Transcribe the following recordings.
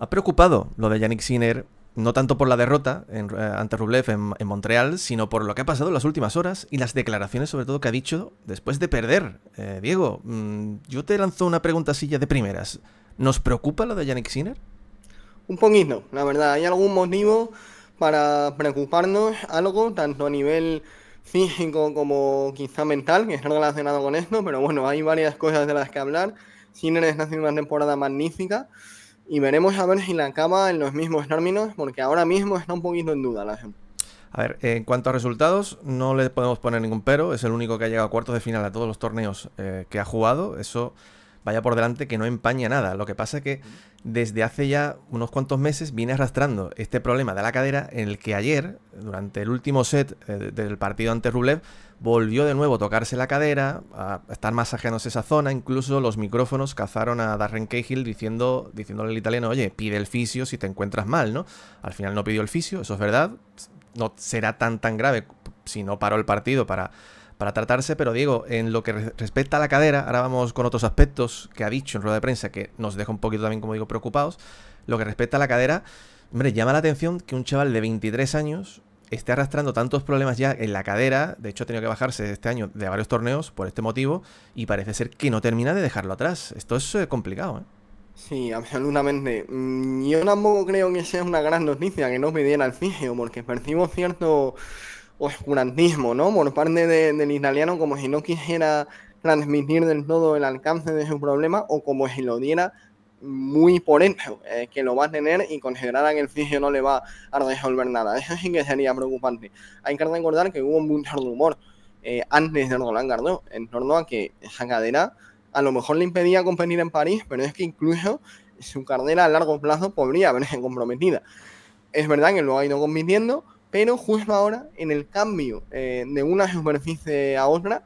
Ha preocupado lo de Yannick Sinner, no tanto por la derrota en, eh, ante Rublev en, Montreal, sino por lo que ha pasado en las últimas horas y las declaraciones, sobre todo, que ha dicho después de perder. Eh, Diego, mm, yo te lanzo una pregunta silla de primeras. ¿Nos preocupa lo de Yannick Sinner? Un poquito, la verdad. ¿Hay algún motivo para preocuparnos algo, tanto a nivel físico como quizá mental, que está relacionado con esto? Pero bueno, hay varias cosas de las que hablar. Sinner está haciendo una temporada magnífica y veremos a ver si la acaba en los mismos términos, porque ahora mismo está un poquito en duda la gente. A ver, en cuanto a resultados, no le podemos poner ningún pero. Es el único que ha llegado a cuartos de final a todos los torneos eh, que ha jugado. Eso vaya por delante que no empaña nada. Lo que pasa es que desde hace ya unos cuantos meses viene arrastrando este problema de la cadera en el que ayer, durante el último set eh, del partido ante Rublev, volvió de nuevo a tocarse la cadera, a estar masajeándose esa zona, incluso los micrófonos cazaron a Darren Cahill diciendo, diciéndole al italiano, oye, pide el fisio si te encuentras mal, ¿no? Al final no pidió el fisio, eso es verdad, no será tan tan grave si no paró el partido para, para tratarse, pero Diego, en lo que respecta a la cadera, ahora vamos con otros aspectos que ha dicho en rueda de prensa que nos deja un poquito también, como digo, preocupados, lo que respecta a la cadera, hombre, llama la atención que un chaval de 23 años esté arrastrando tantos problemas ya en la cadera, de hecho ha tenido que bajarse este año de varios torneos por este motivo, y parece ser que no termina de dejarlo atrás. Esto es eh, complicado, ¿eh? Sí, absolutamente. Mm, yo tampoco creo que sea una gran noticia que no pidiera el fisio, porque percibo cierto oscurantismo, ¿no? Por parte del italiano, como si no quisiera transmitir del todo el alcance de su problema o como si lo diera muy por hecho eh, que lo va a tener y considerara que el fisio no le va a resolver nada. Eso sí que sería preocupante. Hay que recordar que hubo mucho rumor eh, antes de Roland Garros en torno a que esa cadera a lo mejor le impedía competir en París, pero es que incluso su carrera a largo plazo podría verse comprometida. Es verdad que lo ha ido compitiendo, pero justo ahora, en el cambio eh, de una superficie a otra,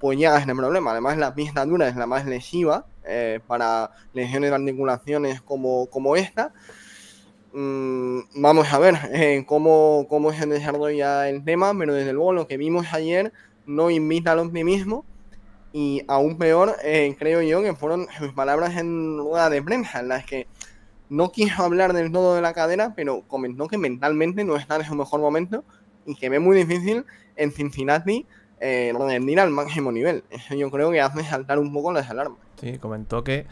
pues ya es el problema. Además, la pista dura es la más lesiva eh, para lesiones de articulaciones como, como esta. Mm, vamos a ver eh, cómo, cómo se desarrolla el tema, pero desde luego lo que vimos ayer no invita al optimismo y aún peor eh, creo yo que fueron sus palabras en rueda de prensa, en las que no quiso hablar del todo de la cadera, pero comentó que mentalmente no está en su mejor momento y que ve muy difícil en Cincinnati eh, rendir al máximo nivel. Eso yo creo que hace saltar un poco las alarmas. Sí, comentó que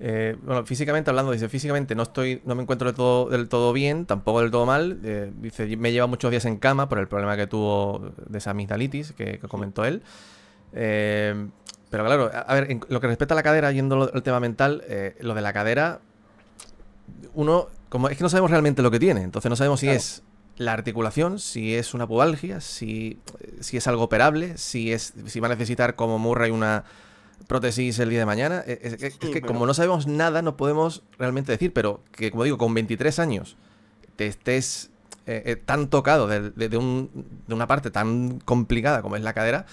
eh, bueno, físicamente hablando, dice, físicamente no estoy, no me encuentro del todo, bien, tampoco del todo mal. Eh, dice, me lleva muchos días en cama por el problema que tuvo de esa amigdalitis que, comentó él. Eh, pero claro, a ver, en lo que respecta a la cadera, yendo al tema mental, lo de la cadera, uno, como es que no sabemos realmente lo que tiene, entonces no sabemos si es la articulación, si es una pubalgia, si, si es algo operable, si, es, si va a necesitar como Murray una prótesis el día de mañana. Es, que como no sabemos nada, no podemos realmente decir, pero que como digo, con 23 años te estés eh, eh, tan tocado de, de, una parte tan complicada como es la cadera,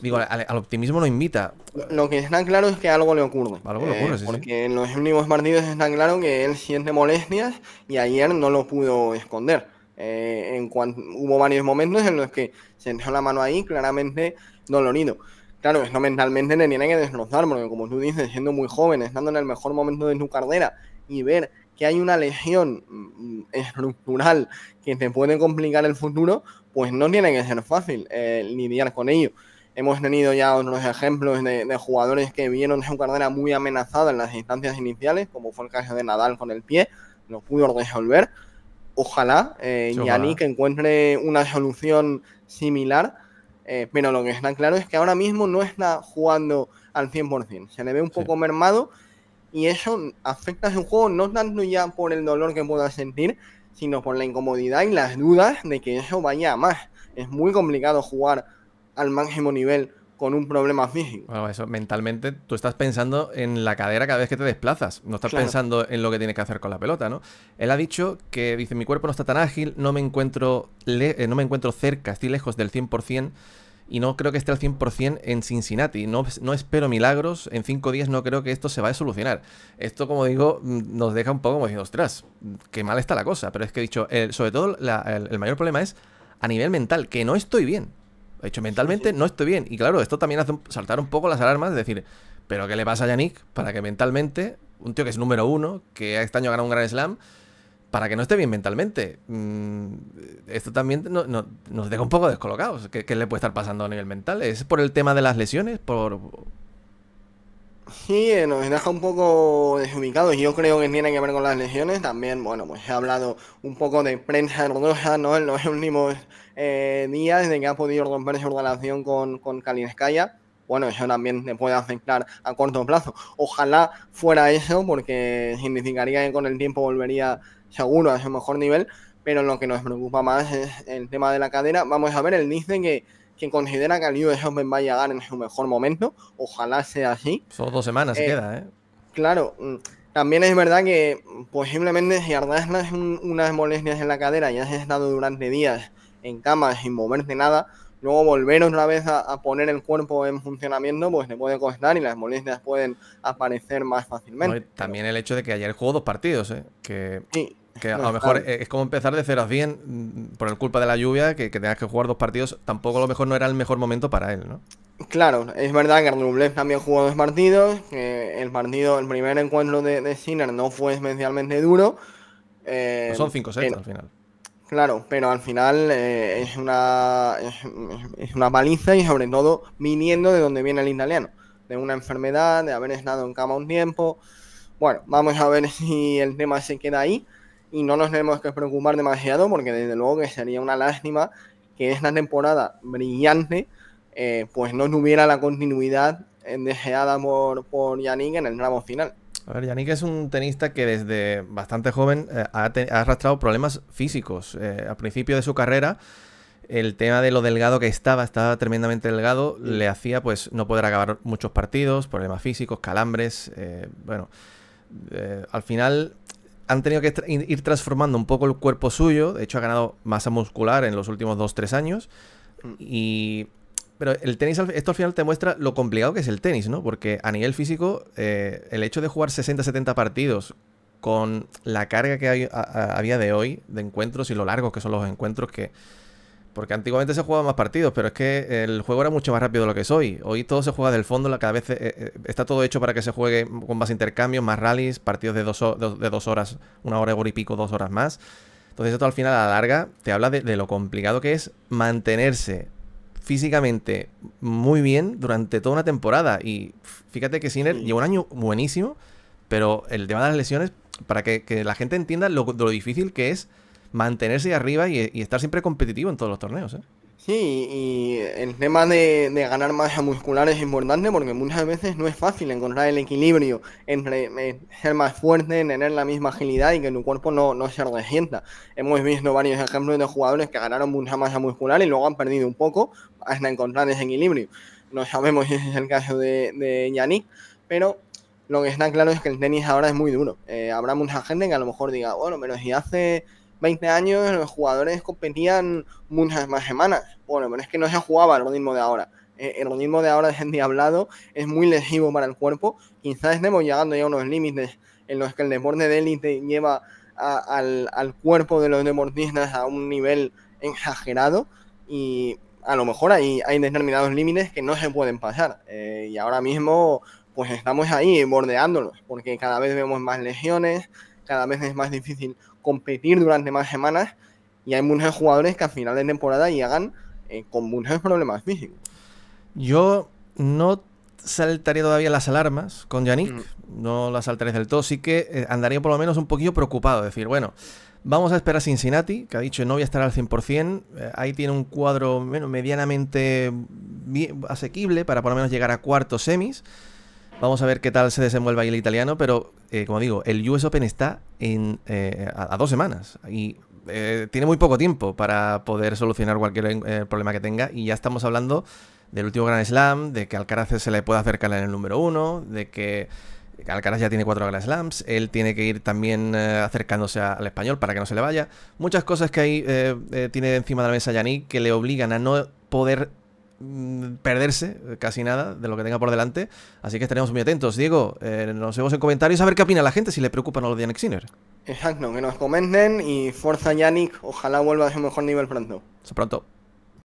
digo, al, optimismo no invita. Lo que está claro es que algo le ocurre. Algo le ocurre, eh, Porque en los últimos partidos está claro que él siente molestias y ayer no lo pudo esconder. en cuanto, hubo varios momentos en los que se dejó la mano ahí, claramente dolorido claro, eso mentalmente le tiene que destrozar, porque como tú dices, siendo muy joven, estando en el mejor momento de tu carrera y ver que hay una lesión mm, estructural que te puede complicar el futuro, pues no tiene que ser fácil eh, lidiar con ello. Hemos tenido ya otros ejemplos de, jugadores que vieron su carrera muy amenazada en las instancias iniciales, como fue el caso de Nadal con el pie, lo pudo resolver. Ojalá eh, Yannick encuentre una solución similar eh, pero lo que está claro es que ahora mismo no está jugando al 100%. Se le ve un poco mermado y eso afecta a su juego no tanto ya por el dolor que pueda sentir, sino por la incomodidad y las dudas de que eso vaya a más. Es muy complicado jugar al máximo nivel con un problema físico. Bueno, eso mentalmente tú estás pensando en la cadera cada vez que te desplazas, no estás pensando en lo que tienes que hacer con la pelota, ¿no? Él ha dicho que dice, mi cuerpo no está tan ágil, no me encuentro, eh, no me encuentro cerca, estoy lejos del 100% y no creo que esté al 100% en Cincinnati. No, no espero milagros, en cinco días no creo que esto se vaya a solucionar. Esto, como digo, mm, nos deja un poco como diciendo, ostras, qué mal está la cosa. Pero es que he dicho, sobre todo el mayor problema es a nivel mental, que no estoy bien. De hecho, mentalmente no estoy bien. Y claro, esto también hace saltar un poco las alarmas de decir, ¿pero qué le pasa a Yannick para que mentalmente un tío que es número uno, que este año ha ganado un gran slam, para que no esté bien mentalmente. Mm, esto también nos deja un poco descolocados. ¿Qué, le puede estar pasando a nivel mental? ¿Es por el tema de las lesiones? ¿Por, Sí, eh, nos deja un poco desubicados. Yo creo que tiene que ver con las lesiones. También, bueno, pues he hablado un poco de prensa roja, ¿no? En los últimos eh, días de que ha podido romper su relación con, con Kalinskaya. Bueno, eso también le puede afectar a corto plazo. Ojalá fuera eso, porque significaría que con el tiempo volvería seguro a su mejor nivel. Pero lo que nos preocupa más es el tema de la cadera. Vamos a ver, él dice que quien considera que el US Open va a llegar en su mejor momento. Ojalá sea así. Son dos semanas, eh, queda, ¿eh? Claro. Mm, también es verdad que posiblemente si arrastras un, unas molestias en la cadera y has estado durante días en cama sin moverte nada, luego volver otra vez a, poner el cuerpo en funcionamiento, pues te puede costar y las molestias pueden aparecer más fácilmente. también el hecho de que ayer jugó dos partidos, ¿eh? Que... Sí que a lo mejor es como empezar de cero a 100 mm, por el culpa de la lluvia, que, que tengas que jugar dos partidos. Tampoco a lo mejor no era el mejor momento para él, ¿no? Claro, es verdad que Rublev también jugó dos partidos. Que el partido, el primer encuentro de, de Sinner no fue especialmente duro. Eh, son cinco sets al final. Claro, pero al final eh, es, una, es, una paliza y sobre todo viniendo de donde viene el italiano. De una enfermedad, de haber estado en cama un tiempo. Bueno, vamos a ver si el tema se queda ahí y no nos tenemos que preocupar demasiado porque desde luego que sería una lástima que esta temporada brillante eh, pues no tuviera la continuidad deseada por, por Yannick en el tramo final. A ver, Yannick es un tenista que desde bastante joven eh, ha, arrastrado problemas físicos. Eh, al principio de su carrera, el tema de lo delgado que estaba, estaba tremendamente delgado, le hacía pues no poder acabar muchos partidos, problemas físicos, calambres. bueno, al final han tenido que ir transformando un poco el cuerpo suyo. De hecho, ha ganado masa muscular en los últimos 2-3 años. Mm. Y. Pero el tenis, esto al final te muestra lo complicado que es el tenis, ¿no? Porque a nivel físico, eh, el hecho de jugar 60-70 partidos con la carga que hay a, día de hoy de encuentros y lo largos que son los encuentros que porque antiguamente se jugaban más partidos, pero es que el juego era mucho más rápido de lo que es hoy. Todo se juega del fondo, cada vez eh, eh, está todo hecho para que se juegue con más intercambios, más rallies, partidos de dos, de dos horas, una hora y pico, dos horas más. Entonces esto al final a la larga te habla de, lo complicado que es mantenerse físicamente muy bien durante toda una temporada. Y fíjate que Sinner lleva un año buenísimo, pero el tema de las lesiones, para que, la gente entienda lo difícil que es mantenerse arriba y, estar siempre competitivo en todos los torneos. ¿eh? Sí, y el tema de, ganar masa muscular es importante porque muchas veces no es fácil encontrar el equilibrio entre eh, ser más fuerte, tener la misma agilidad y que tu cuerpo no, se resienta. Hemos visto varios ejemplos de jugadores que ganaron mucha masa muscular y luego han perdido un poco hasta encontrar ese equilibrio. No sabemos si ese es el caso de, de Yannick, pero lo que está claro es que el tenis ahora es muy duro. Eh, habrá mucha gente que a lo mejor diga, bueno, pero si hace 20 años los jugadores competían muchas más semanas. Bueno, pero es que no se jugaba al ritmo de ahora. Eh, el ritmo de ahora es endiablado, es muy lesivo para el cuerpo. Quizás estemos llegando ya a unos límites en los que el deporte de élite lleva al, cuerpo de los deportistas a un nivel exagerado y a lo mejor hay, hay determinados límites que no se pueden pasar. Eh, y ahora mismo pues estamos ahí bordeándolos porque cada vez vemos más lesiones, cada vez es más difícil competir durante más semanas y hay muchos jugadores que al final de temporada llegan eh, con muchos problemas físicos. Yo no saltaría todavía las alarmas con Yannick, no las saltaría del todo, sí que eh, andaría por lo menos un poquillo preocupado, decir, bueno, vamos a esperar a Cincinnati, que ha dicho no voy a estar al 100%, eh, ahí tiene un cuadro medianamente asequible para por lo menos llegar a cuartos semis. Vamos a ver qué tal se desenvuelve ahí el italiano, pero eh, como digo, el US Open está eh, a, dos semanas y eh, tiene muy poco tiempo para poder solucionar cualquier problema que tenga y ya estamos hablando del último Grand Slam, de que Alcaraz se le puede acercar en el número uno, de que Alcaraz ya tiene cuatro Grand Slams, él tiene que ir también acercándose al español para que no se le vaya. Muchas cosas que ahí tiene encima de la mesa Yannick que le obligan a no poder perderse casi nada de lo que tenga por delante. Así que estaremos muy atentos. Diego, eh, nos vemos en comentarios a ver qué opina la gente, si le preocupan a los de Yannick Sinner. Exacto, que nos comenten y fuerza Yannick, ojalá vuelva a su mejor nivel pronto. Hasta pronto.